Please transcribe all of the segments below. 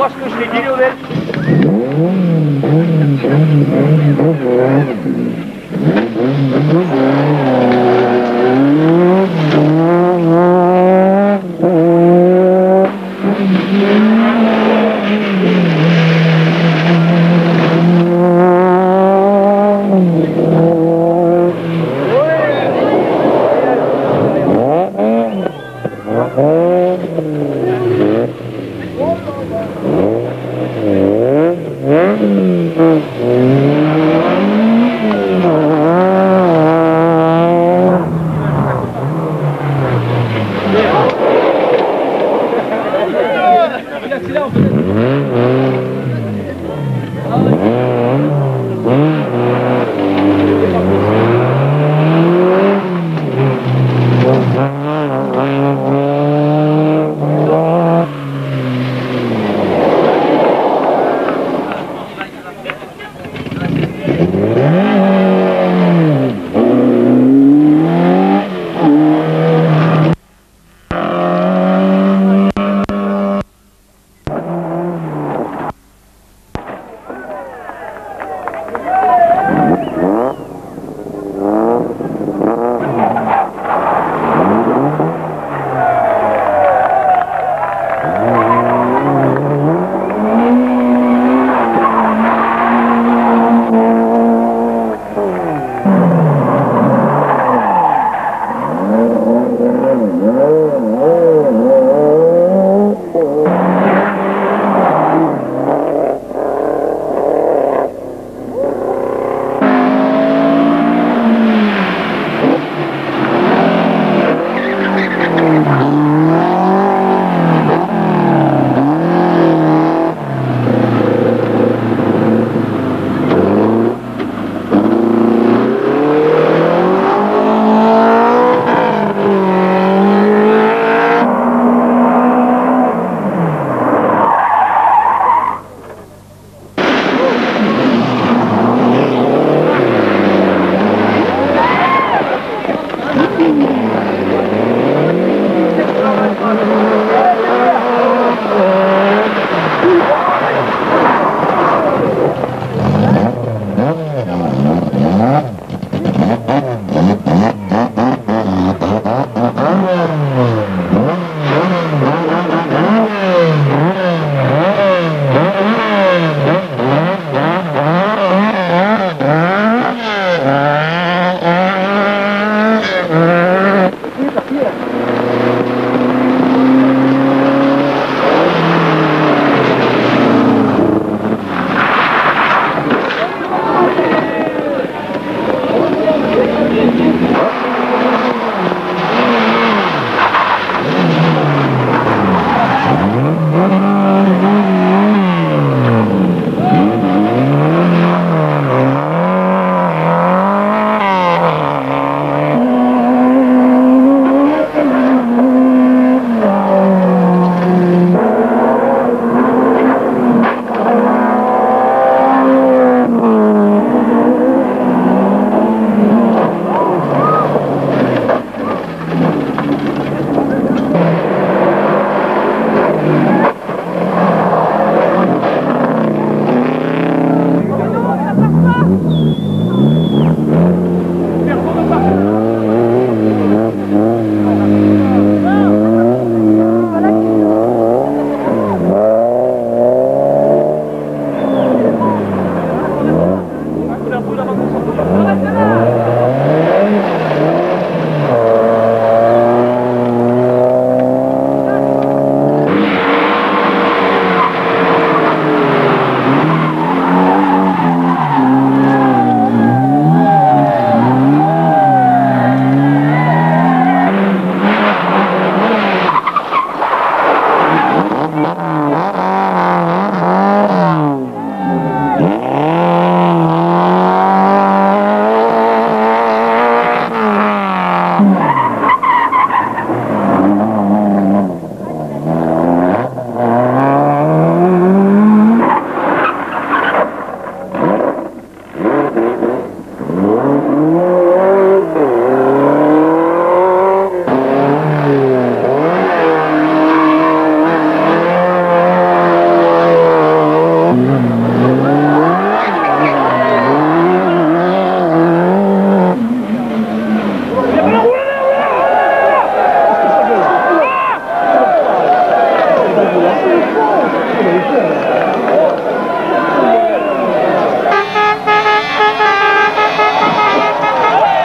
ваша кажу.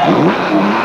Uhum.